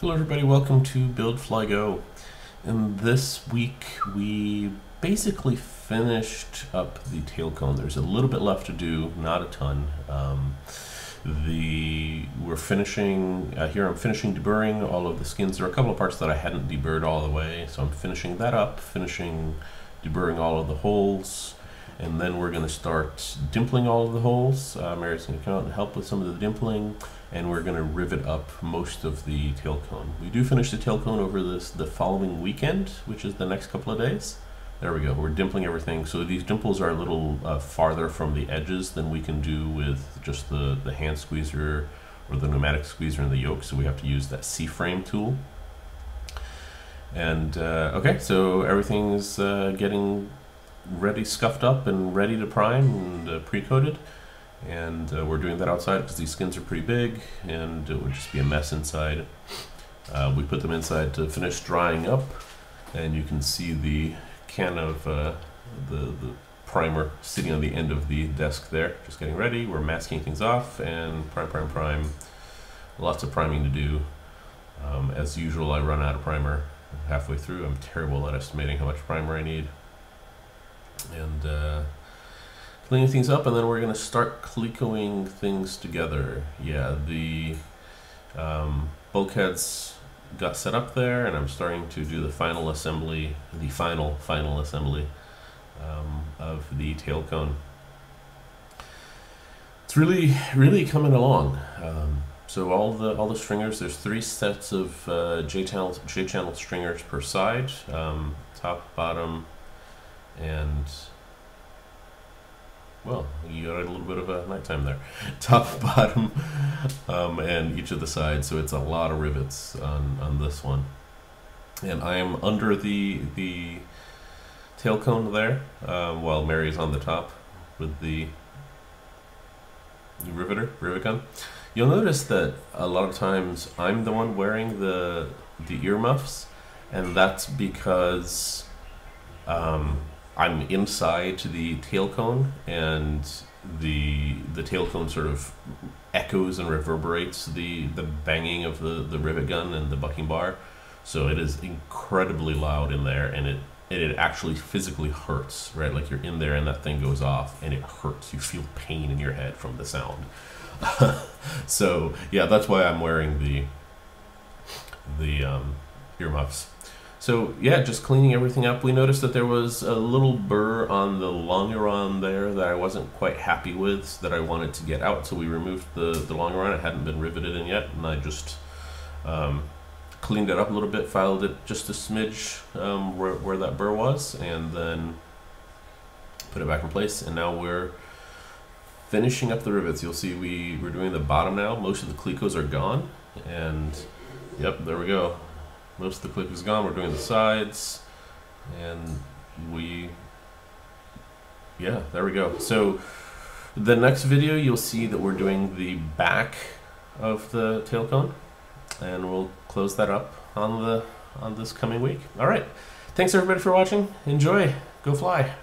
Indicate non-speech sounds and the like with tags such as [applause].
Hello everybody, welcome to Build Fly Go. And this week we basically finished up the tail cone. There's a little bit left to do, not a ton. Um, the we're finishing uh, here. I'm finishing deburring all of the skins. There are a couple of parts that I hadn't deburred all the way, so I'm finishing that up. Finishing deburring all of the holes, and then we're going to start dimpling all of the holes. Uh, Mary's going to come out and help with some of the dimpling and we're going to rivet up most of the tail cone. We do finish the tail cone over this the following weekend, which is the next couple of days. There we go. We're dimpling everything. So these dimples are a little uh, farther from the edges than we can do with just the, the hand squeezer or the pneumatic squeezer in the yoke. So we have to use that C-frame tool. And uh, okay, so everything's uh, getting ready, scuffed up and ready to prime and uh, pre-coated and uh, we're doing that outside because these skins are pretty big and it would just be a mess inside. Uh, we put them inside to finish drying up and you can see the can of uh, the, the primer sitting on the end of the desk there just getting ready. We're masking things off and prime prime prime. Lots of priming to do. Um, as usual I run out of primer halfway through. I'm terrible at estimating how much primer I need. And uh, cleaning things up and then we're going to start clicking things together. Yeah, the um, bulkheads got set up there and I'm starting to do the final assembly, the final, final assembly um, of the tail cone. It's really, really coming along. Um, so all the all the stringers, there's three sets of uh, J channel J channel stringers per side, um, top, bottom, and well, you got a little bit of a nighttime there. [laughs] Top, bottom, um, and each of the sides. So it's a lot of rivets on, on this one. And I am under the the tail cone there, um, while Mary's on the top with the riveter, rivet gun. You'll notice that a lot of times I'm the one wearing the the earmuffs, and that's because um, I'm inside the tail cone, and the the tail cone sort of echoes and reverberates the the banging of the the rivet gun and the bucking bar. So it is incredibly loud in there, and it it actually physically hurts, right? Like you're in there and that thing goes off, and it hurts. You feel pain in your head from the sound. [laughs] so yeah, that's why I'm wearing the the um, earmuffs. So yeah, just cleaning everything up. We noticed that there was a little burr on the longeron there that I wasn't quite happy with, that I wanted to get out. So we removed the, the longeron. It hadn't been riveted in yet, and I just um, cleaned it up a little bit, filed it just a smidge um, where, where that burr was, and then put it back in place. And now we're finishing up the rivets. You'll see we, we're doing the bottom now. Most of the clecos are gone, and yep, there we go most of the clip is gone. We're doing the sides, and we, yeah, there we go. So the next video, you'll see that we're doing the back of the tail cone, and we'll close that up on the on this coming week. All right, thanks everybody for watching. Enjoy. Go fly.